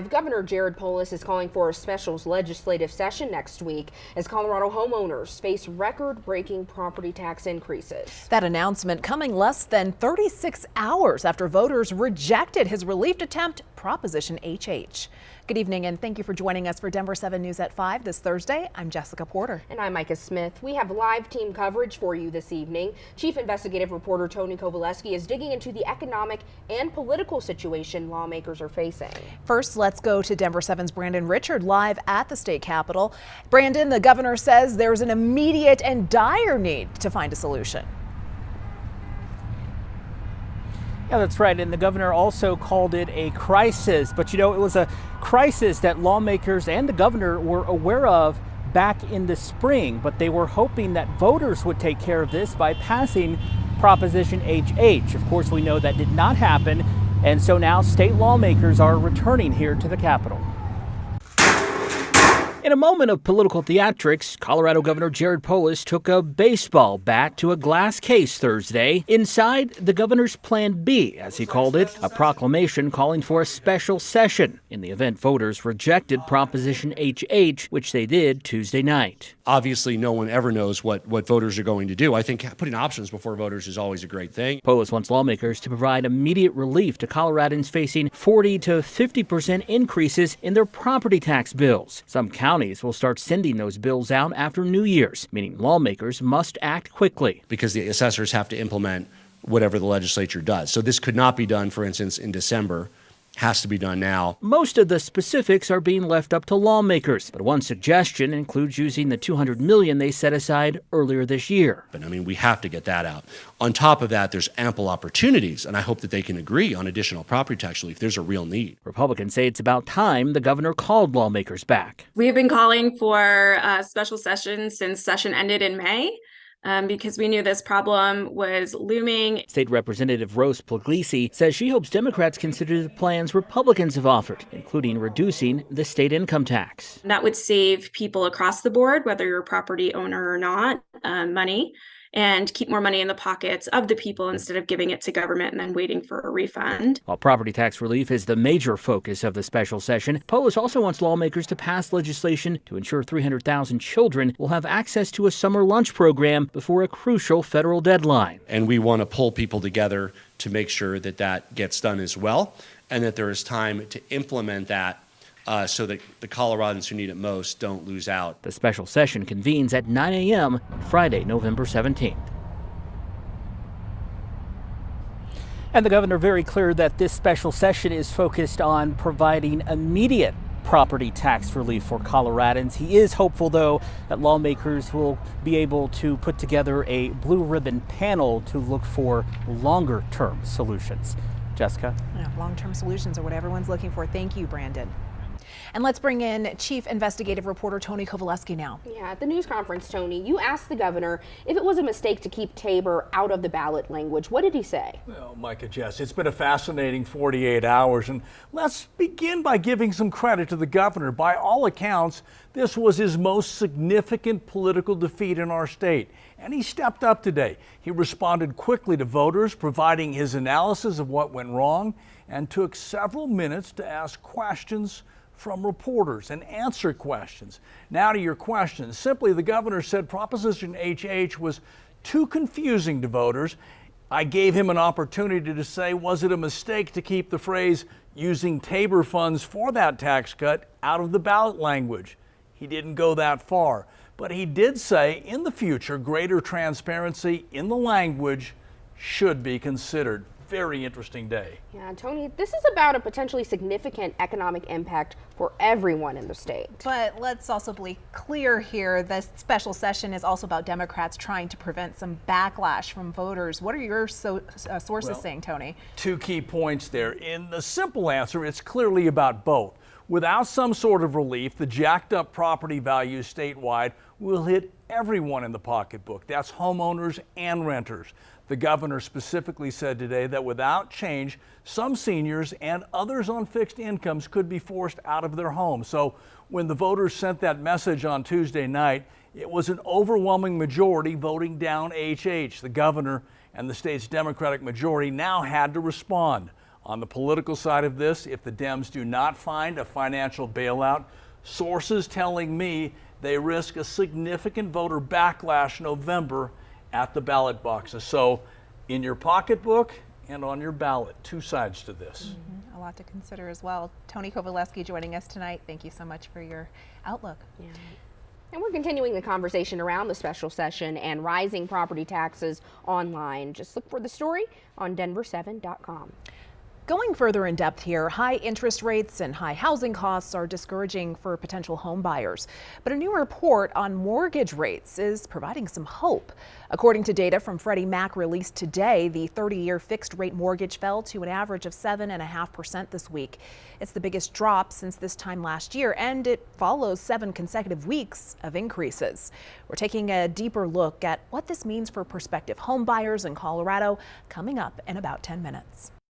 Governor Jared Polis is calling for a special legislative session next week as Colorado homeowners face record-breaking property tax increases. That announcement coming less than 36 hours after voters rejected his relief attempt, Proposition HH. Good evening and thank you for joining us for Denver 7 News at 5 this Thursday. I'm Jessica Porter. And I'm Micah Smith. We have live team coverage for you this evening. Chief Investigative Reporter Tony Kovaleski is digging into the economic and political situation lawmakers are facing. First, let's go to Denver 7's Brandon Richard live at the state capitol. Brandon, the governor says there's an immediate and dire need to find a solution. Yeah, that's right. And the governor also called it a crisis. But you know, it was a crisis that lawmakers and the governor were aware of back in the spring. But they were hoping that voters would take care of this by passing Proposition HH. Of course, we know that did not happen. And so now state lawmakers are returning here to the Capitol. In a moment of political theatrics, Colorado Governor Jared Polis took a baseball bat to a glass case Thursday. Inside, the governor's Plan B, as he called it, a proclamation calling for a special session in the event voters rejected Proposition HH, which they did Tuesday night. Obviously, no one ever knows what, what voters are going to do. I think putting options before voters is always a great thing. Polis wants lawmakers to provide immediate relief to Coloradans facing 40 to 50 percent increases in their property tax bills. Some counties counties will start sending those bills out after New Year's, meaning lawmakers must act quickly. Because the assessors have to implement whatever the legislature does. So this could not be done, for instance, in December has to be done now. Most of the specifics are being left up to lawmakers, but one suggestion includes using the 200 million they set aside earlier this year. But I mean, we have to get that out. On top of that, there's ample opportunities, and I hope that they can agree on additional property tax relief. There's a real need. Republicans say it's about time the governor called lawmakers back. We have been calling for a special session since session ended in May um, because we knew this problem was looming. State Representative Rose Pugliese says she hopes Democrats consider the plans Republicans have offered, including reducing the state income tax. That would save people across the board, whether you're a property owner or not, uh, money and keep more money in the pockets of the people instead of giving it to government and then waiting for a refund. While property tax relief is the major focus of the special session, Polis also wants lawmakers to pass legislation to ensure 300,000 children will have access to a summer lunch program before a crucial federal deadline. And we want to pull people together to make sure that that gets done as well and that there is time to implement that uh, so that the Coloradans who need it most don't lose out. The special session convenes at 9 a.m. Friday, November 17th. And the governor very clear that this special session is focused on providing immediate property tax relief for Coloradans. He is hopeful, though, that lawmakers will be able to put together a blue ribbon panel to look for longer term solutions. Jessica? Yeah, long term solutions are what everyone's looking for. Thank you, Brandon. And let's bring in Chief Investigative Reporter Tony Kovaleski now. Yeah, at the news conference, Tony, you asked the governor if it was a mistake to keep Tabor out of the ballot language. What did he say? Well, Micah Jess, it's been a fascinating 48 hours, and let's begin by giving some credit to the governor. By all accounts, this was his most significant political defeat in our state, and he stepped up today. He responded quickly to voters, providing his analysis of what went wrong, and took several minutes to ask questions from reporters and answer questions. Now to your questions. Simply, the governor said Proposition HH was too confusing to voters. I gave him an opportunity to say, was it a mistake to keep the phrase using Tabor funds for that tax cut out of the ballot language? He didn't go that far. But he did say in the future, greater transparency in the language should be considered very interesting day. Yeah, Tony, this is about a potentially significant economic impact for everyone in the state. But let's also be clear here this special session is also about Democrats trying to prevent some backlash from voters. What are your so, uh, sources well, saying, Tony? Two key points there. In the simple answer, it's clearly about both. Without some sort of relief, the jacked up property values statewide will hit everyone in the pocketbook. That's homeowners and renters. The governor specifically said today that without change, some seniors and others on fixed incomes could be forced out of their homes. So when the voters sent that message on Tuesday night, it was an overwhelming majority voting down HH. The governor and the state's Democratic majority now had to respond. On the political side of this, if the Dems do not find a financial bailout, sources telling me they risk a significant voter backlash November at the ballot boxes. So, in your pocketbook and on your ballot, two sides to this. Mm-hmm. A lot to consider as well. Tony Kovaleski joining us tonight. Thank you so much for your outlook. Yeah. And we're continuing the conversation around the special session and rising property taxes online. Just look for the story on denver7.com. Going further in depth here, high interest rates and high housing costs are discouraging for potential home buyers. But a new report on mortgage rates is providing some hope. According to data from Freddie Mac released today, the 30 year fixed rate mortgage fell to an average of 7.5% this week. It's the biggest drop since this time last year, and it follows seven consecutive weeks of increases. We're taking a deeper look at what this means for prospective home buyers in Colorado coming up in about 10 minutes.